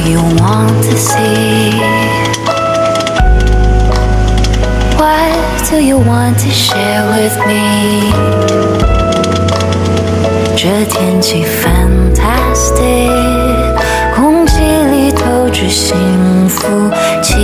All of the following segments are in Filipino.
you want to see? What do you want to share with me? 这天气 fantastic，空气里透着幸福气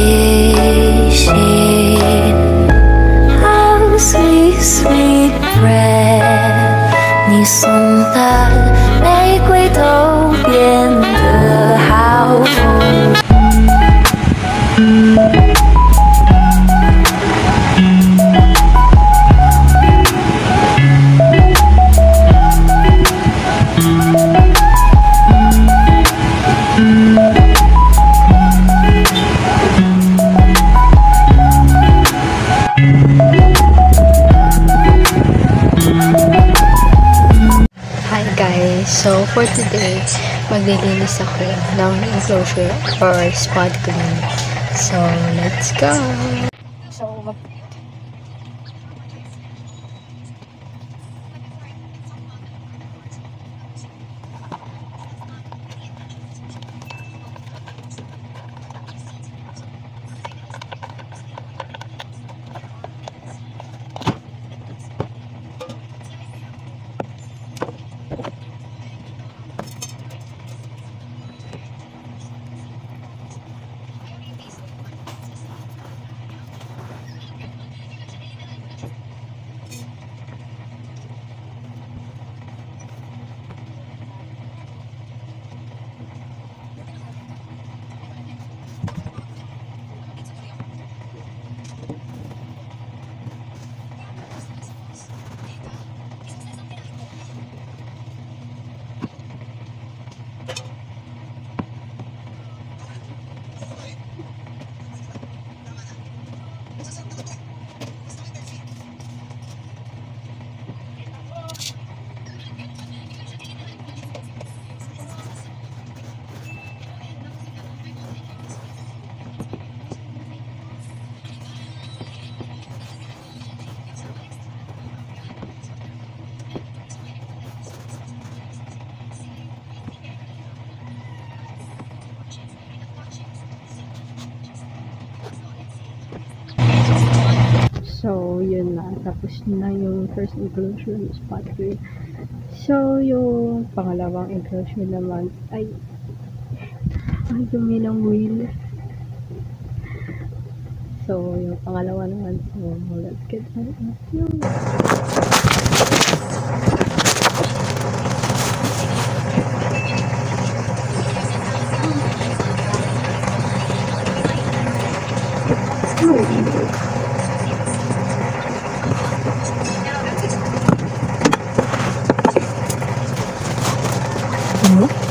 So for today, maglilinis ako ng enclosure or spot clean. So let's go! So, yun na. Tapos na yung first ng spot clean. So, yung pangalawang enclosure naman ay ay dumi wheel. So, yung pangalawa naman. So, let's get on with Почему?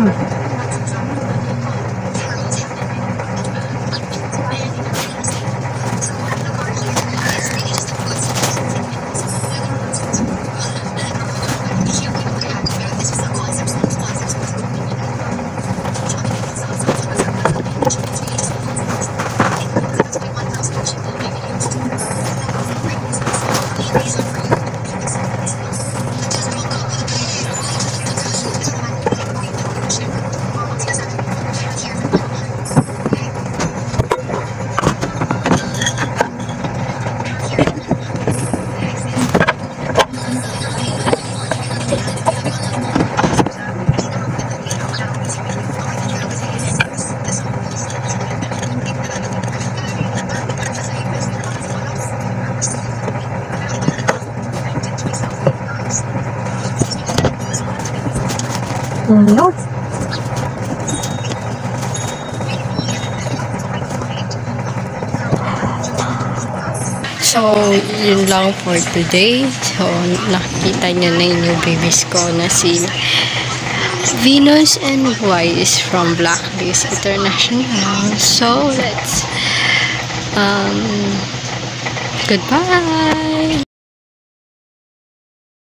Mm-hmm. Nope. So, yun lang for today. So, nakikita nyo na yung new babies ko na si Venus and Wise from Blacklist International. So, let's um, goodbye!